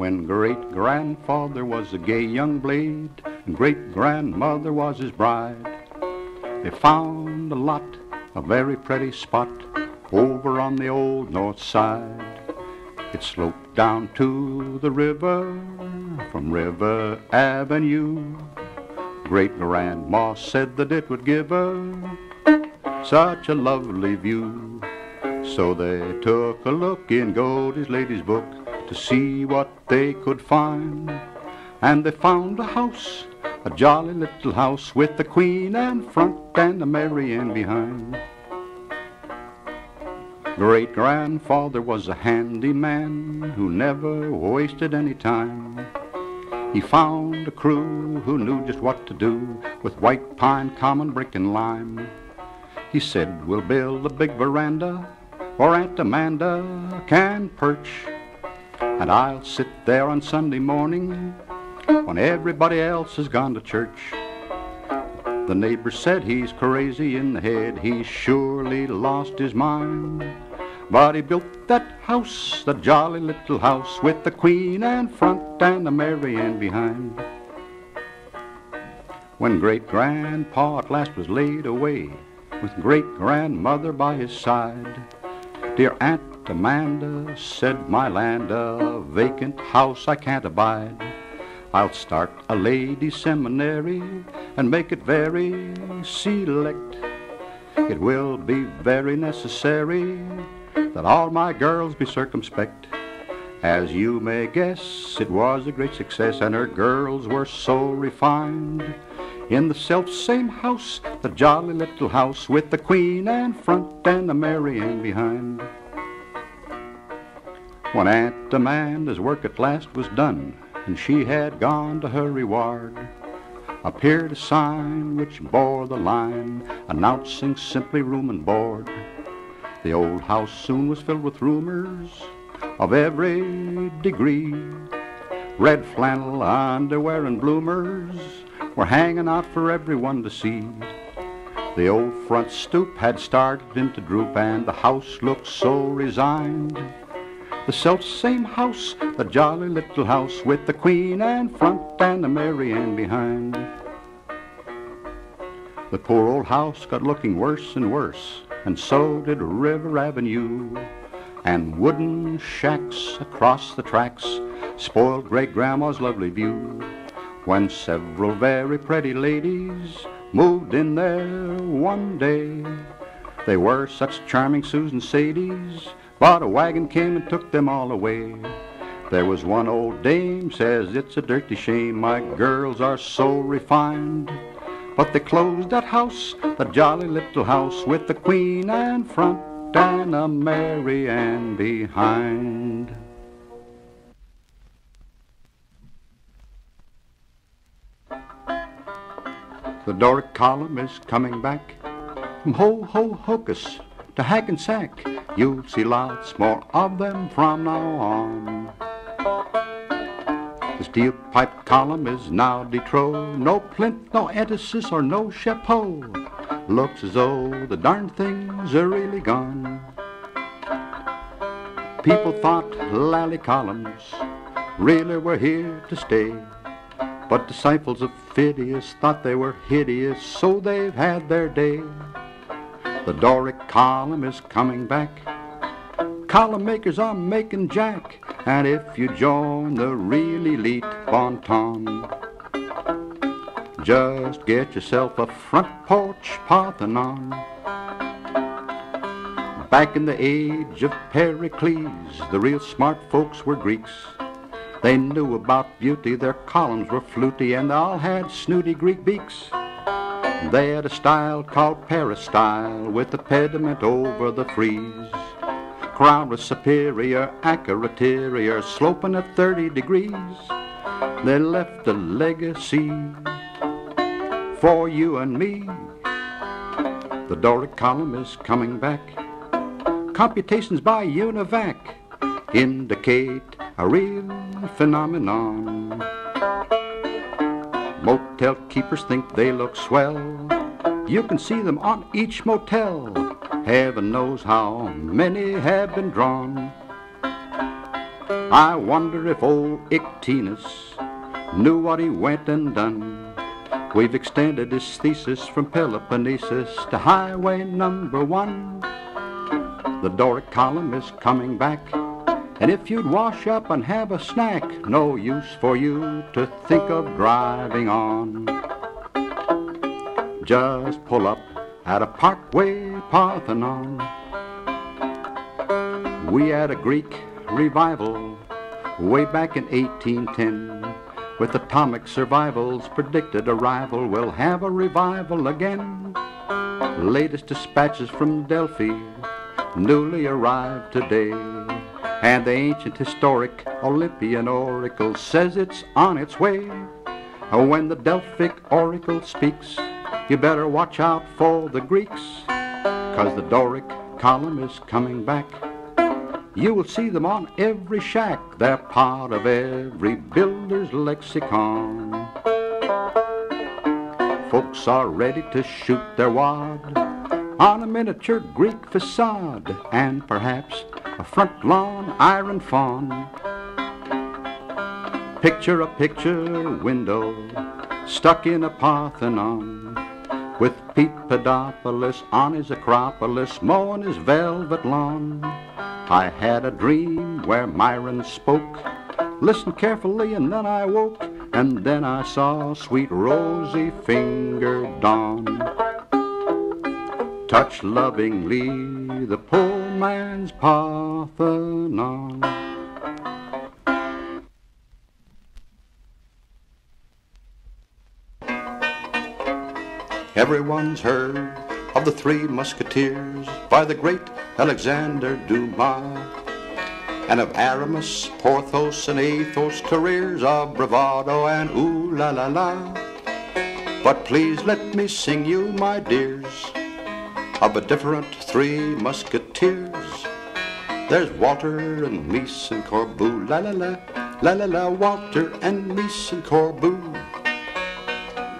When great grandfather was a gay young blade, and great grandmother was his bride, they found a lot, a very pretty spot, over on the old north side. It sloped down to the river from River Avenue. Great grandma said that it would give her such a lovely view. So they took a look in Godey's lady's book to see what they could find. And they found a house, a jolly little house with the Queen Anne front and the Mary Ann behind. Great grandfather was a handy man who never wasted any time. He found a crew who knew just what to do with white pine, common brick, and lime. He said, We'll build a big veranda where Aunt Amanda can perch. And I'll sit there on Sunday morning when everybody else has gone to church. The neighbor said he's crazy in the head, he's surely lost his mind. But he built that house, the jolly little house, with the Queen Anne front and the Mary Ann behind. When great grandpa at last was laid away, with great grandmother by his side, dear Aunt Amanda said, My land, a vacant house I can't abide. I'll start a lady seminary and make it very select. It will be very necessary that all my girls be circumspect. As you may guess, it was a great success, and her girls were so refined. In the self same house, the jolly little house, with the Queen Anne front and the Mary Ann behind. When Aunt Amanda's work at last was done, and she had gone to her reward, appeared a sign which bore the line announcing simply room and board. The old house soon was filled with roomers of every degree. Red flannel underwear and bloomers were hanging out for everyone to see. The old front stoop had started into droop, and the house looked so resigned. The self same house, the jolly little house, with the Queen Anne front and the Mary Ann behind. The poor old house got looking worse and worse, and so did River Avenue. And wooden shacks across the tracks spoiled great grandma's lovely view. When several very pretty ladies moved in there one day, they were such charming Susan Sadies, but a wagon came and took them all away. There was one old dame says it's a dirty shame my girls are so refined. But they closed that house, the jolly little house, with the Queen Anne front and a Mary Ann behind. The Doric column is coming back from Ho-Ho-Kus to Hackensack. You'll see lots more of them from now on. The steel pipe column is now de trop. No plinth, no entasis, or no chapeau. Looks as though the darn things are really gone. People thought lally columns really were here to stay. But disciples of Phidias thought they were hideous, so they've had their day. The Doric column is coming back. Column makers are making jack, and if you join the real elite bon ton, just get yourself a front porch Parthenon. Back in the age of Pericles, the real smart folks were Greeks. They knew about beauty, their columns were fluty, and they all had snooty Greek beaks. They had a style called peristyle, with the pediment over the frieze. Crown was superior, accuratirior, sloping at 30 degrees. They left a legacy for you and me. The Doric column is coming back. Computations by UNIVAC indicate a real phenomenon. Motel keepers think they look swell. You can see them on each motel. Heaven knows how many have been drawn. I wonder if old Ictinus knew what he went and done. We've extended his thesis from Peloponnesus to highway number one. The Doric column is coming back. And if you'd wash up and have a snack, no use for you to think of driving on. Just pull up at a parkway Parthenon. We had a Greek revival way back in 1810. With atomic survivals predicted arrival, we'll have a revival again. Latest dispatches from Delphi newly arrived today. And the ancient historic Olympian oracle says it's on its way. When the Delphic oracle speaks, you better watch out for the Greeks, cause the Doric column is coming back. You will see them on every shack, they're part of every builder's lexicon. Folks are ready to shoot their wad on a miniature Greek facade and perhaps a front lawn iron fawn. Picture a picture window stuck in a Parthenon with Pete Pedopoulos on his Acropolis mowing his velvet lawn. I had a dream where Myron spoke. Listened carefully and then I woke and then I saw sweet rosy fingered dawn touch lovingly the poor man's Parthenon. Everyone's heard of the Three Musketeers by the great Alexander Dumas, and of Aramis, Porthos, and Athos' careers of bravado and ooh la la la. But please let me sing you, my dears, of a different three musketeers. There's Walter and Mies and Corbu, la la la, la la la, Walter and Mies and Corbu.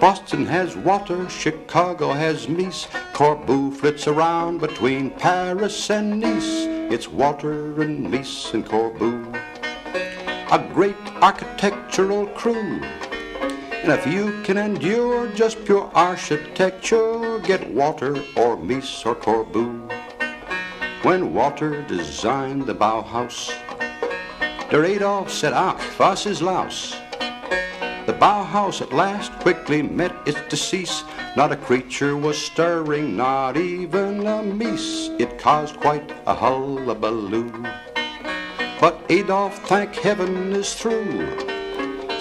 Boston has Walter, Chicago has Mies, Corbu flits around between Paris and Nice. It's Walter and Mies and Corbu. A great architectural crew and if you can endure just pure architecture, get Walter or Mies or Corbu. When Walter designed the Bauhaus, der Adolf said, ach, was is Laus? The Bauhaus at last quickly met its decease. Not a creature was stirring, not even a mies. It caused quite a hullabaloo. But Adolf, thank heaven, is through.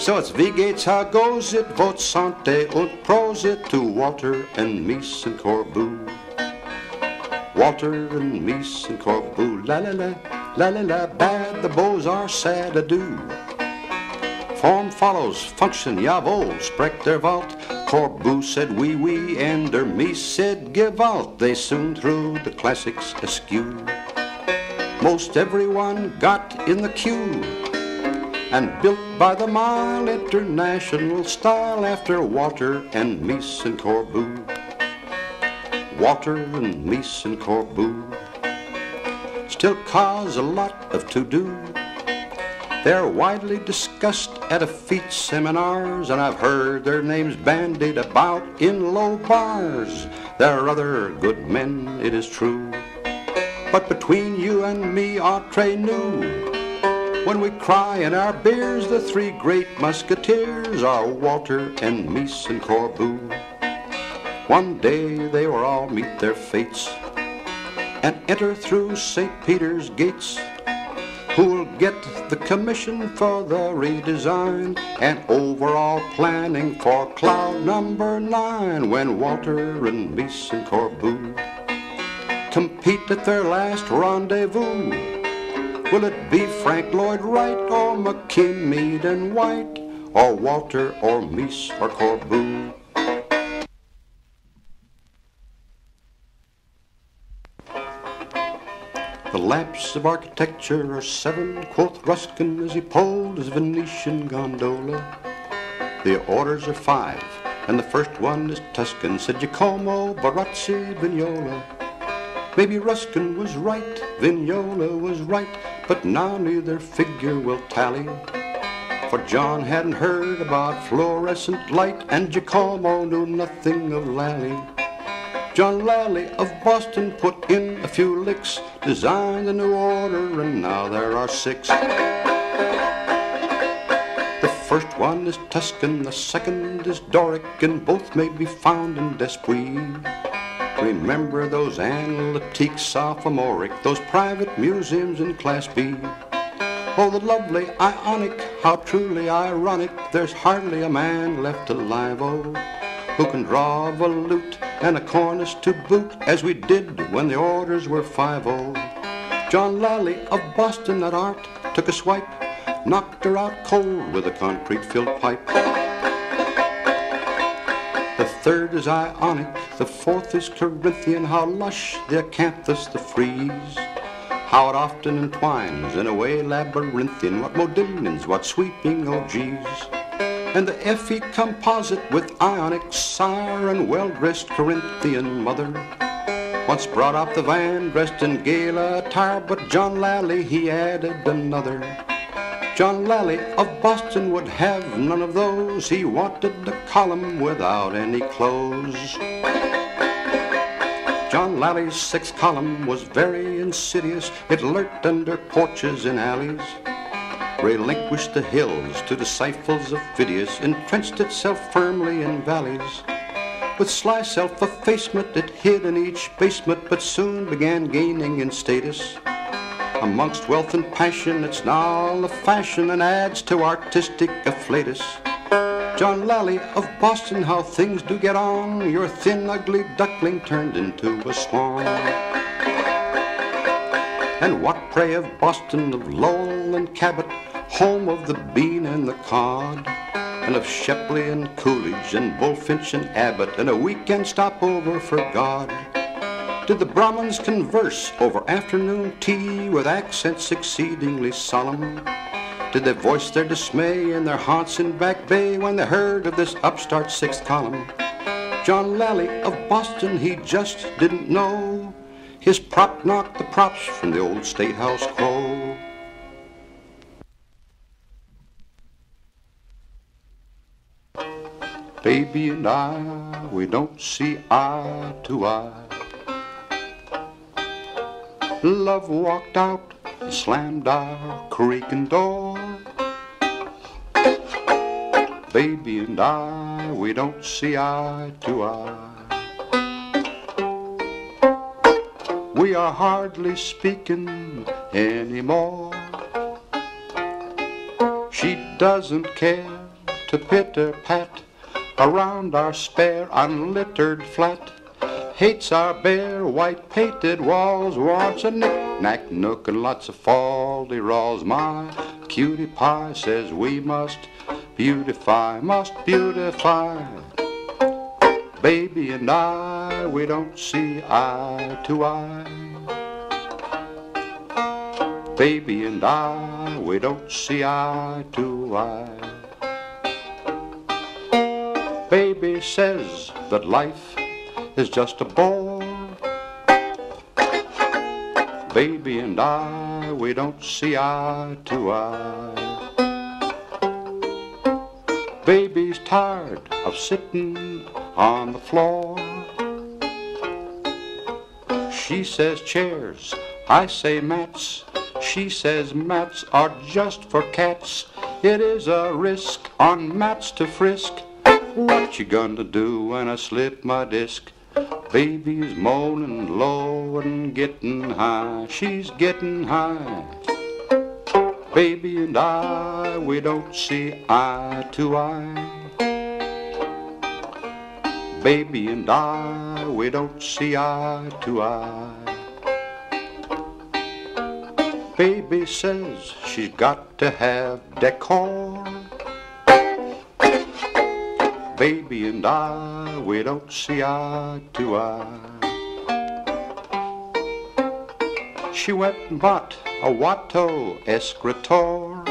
So it's wie geht's, how goes it, vot sante und prosit to Walter and Mies and Corbu. Walter and Mies and Corbu, la la la, la la la, bad, the bows are sad ado. Form follows, function, jawohl, sprek der Welt. Corbu said wee wee, and der Mies said gewalt. They soon threw the classics askew. Most everyone got in the queue and built by the mile international style after Walter and Mies and Corbu. Walter and Mies and Corbu still cause a lot of to-do. They're widely discussed at effete seminars, and I've heard their names bandied about in low bars. There are other good men, it is true, but between you and me, entre nous, when we cry in our beers, the three great musketeers are Walter and Mies and Corbu. One day they will all meet their fates and enter through St. Peter's gates. Who'll get the commission for the redesign and overall planning for cloud number nine when Walter and Mies and Corbu compete at their last rendezvous? Will it be Frank Lloyd Wright or McKim Mead and White or Walter or Mies or Corbu? The lamps of architecture are seven, quoth Ruskin as he pulled his Venetian gondola. The orders are five, and the first one is Tuscan, said Giacomo Barozzi Vignola. Maybe Ruskin was right, Vignola was right, but now neither figure will tally. For John hadn't heard about fluorescent light, and Giacomo knew nothing of Lally. John Lally of Boston put in a few licks, designed a new order, and now there are six. The first one is Tuscan, the second is Doric, and both may be found in Desprez. Remember those analytique sophomoric, those private museums in Class B. Oh, the lovely ionic, how truly ironic, there's hardly a man left alive, oh, who can draw a volute and a cornice to boot, as we did when the orders were 5-0. John Lally of Boston at art took a swipe, knocked her out cold with a concrete-filled pipe. Third is Ionic, the fourth is Corinthian, how lush the acanthus, the frieze how it often entwines in a way labyrinthian, what modillions, what sweeping ogees. And the Fe composite with ionic sire and well-dressed Corinthian mother. Once brought off the van dressed in gala attire, but John Lally he added another. John Lally of Boston would have none of those. He wanted a column without any clothes. John Lally's sixth column was very insidious. It lurked under porches and alleys, relinquished the hills to disciples of Phidias, entrenched itself firmly in valleys. With sly self-effacement it hid in each basement, but soon began gaining in status. Amongst wealth and passion, it's now the fashion and adds to artistic afflatus. John Lally of Boston, how things do get on. Your thin, ugly duckling turned into a swan. And what pray of Boston, of Lowell and Cabot, home of the bean and the cod, and of Shepley and Coolidge and Bulfinch and Abbott, and a weekend stopover for God? Did the Brahmins converse over afternoon tea with accents exceedingly solemn? Did they voice their dismay in their haunts in Back Bay when they heard of this upstart sixth column? John Lally of Boston, he just didn't know. His prop knocked the props from the old State House crow. Baby and I, we don't see eye to eye. Love walked out and slammed our creaking door. Baby and I, we don't see eye to eye. We are hardly speaking anymore. She doesn't care to pitter pat around our spare unlittered flat hates our bare white painted walls, wants a knick-knack nook and lots of faulty rolls. My cutie pie says we must beautify, must beautify. Baby and I, we don't see eye to eye. Baby and I, we don't see eye to eye. Baby says that life is just a bore. Baby and I, we don't see eye to eye. Baby's tired of sitting on the floor. She says chairs, I say mats. She says mats are just for cats. It is a risk on mats to frisk. What you gonna do when I slip my disc? Baby's moaning low and getting high. She's getting high. Baby and I, we don't see eye to eye. Baby and I, we don't see eye to eye. Baby says she's got to have decor. Baby and I, we don't see eye to eye. She went and bought a Watteau escritoire.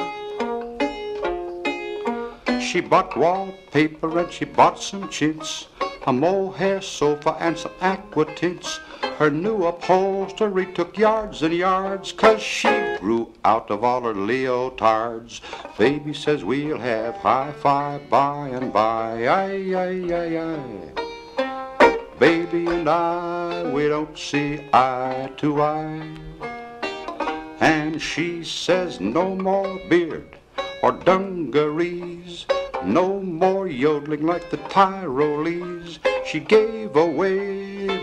She bought wallpaper and she bought some chintz, a mohair sofa and some aqua tints. Her new upholstery took yards and yards, 'cause she grew out of all her leotards. Baby says we'll have hi-fi by and by, ay, ay, ay, ay. Baby and I, we don't see eye to eye. And she says no more beard or dungarees, no more yodeling like the Tyrolese. She gave away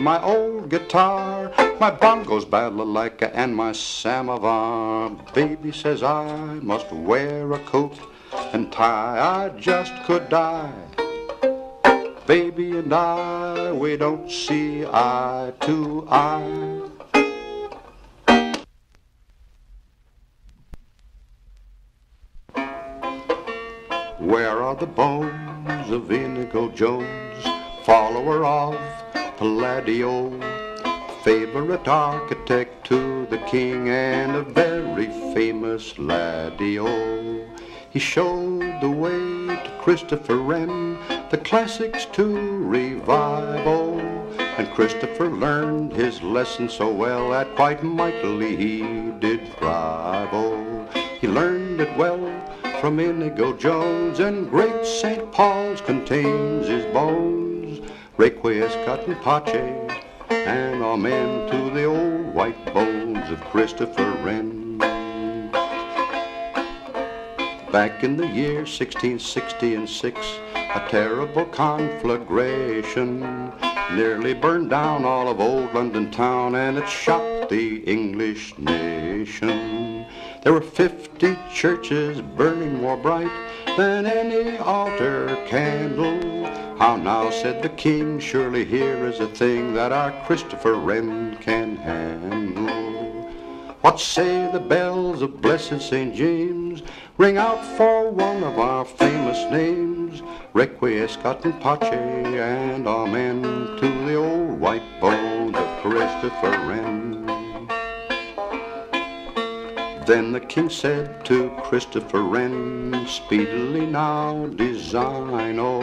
my old guitar, my bongos balalaika, and my samovar. Baby says I must wear a coat and tie, I just could die. Baby and I, we don't see eye to eye. Where are the bones of Inigo Jones, follower of Palladio, favorite architect to the king and a very famous laddio? He showed the way to Christopher Wren, the classics to revival, and Christopher learned his lesson so well that quite mightily he did thrive. He learned it well from Inigo Jones, and great St. Paul's contains his bones. Requiescat in pace, and amen to the old white bones of Christopher Wren. Back in the year 1660 and six, a terrible conflagration nearly burned down all of old London town, and it shocked the English nation. There were fifty churches burning more bright than any altar candle. How now, said the king, surely here is a thing that our Christopher Wren can handle. What say the bells of blessed St. James? Ring out for one of our famous names. Requiescat in pace and amen to the old white bones of Christopher Wren. Then the king said to Christopher Wren, Speedily now design, oh.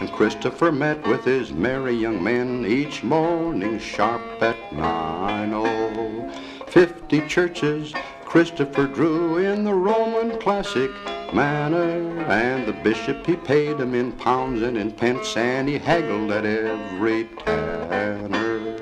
And Christopher met with his merry young men each morning sharp at nine, oh. Fifty churches Christopher drew in the Roman classic manner, and the bishop he paid him in pounds and in pence, and he haggled at every tanner.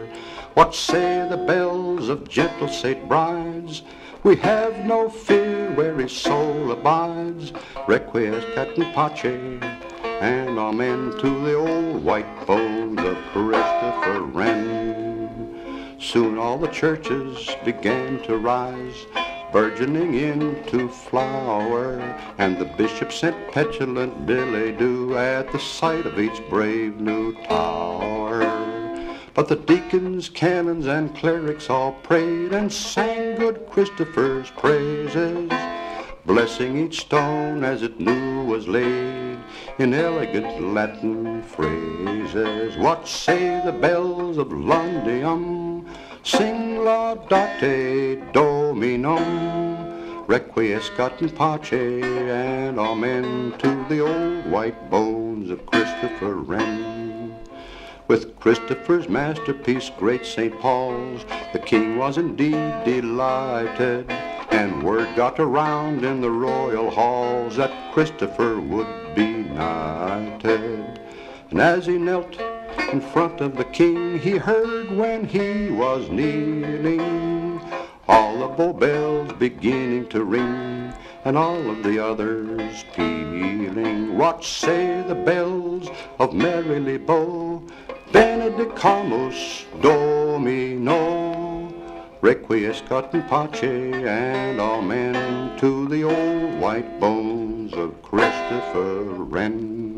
What say the bells of gentle St. Bride's? We have no fear where his soul abides. Requiescat in pace, and amen to the old white bones of Christopher Wren. Soon all the churches began to rise, burgeoning into flower, and the bishop sent petulant billet-doux at the sight of each brave new tower. But the deacons, canons, and clerics all prayed and sang good Christopher's praises, blessing each stone as it new was laid in elegant Latin phrases. What say the bells of Londinium? Sing laudate Dominum, requiescat in pace, and amen to the old white bones of Christopher Wren. With Christopher's masterpiece, great St. Paul's, the king was indeed delighted, and word got around in the royal halls that Christopher would be knighted. And as he knelt in front of the king, he heard when he was kneeling all the bow bells beginning to ring, and all of the others pealing. What say the bells of Merrily Bow? Benedicamus Domino, requiescat in pace, and amen to the old white bones of Christopher Wren.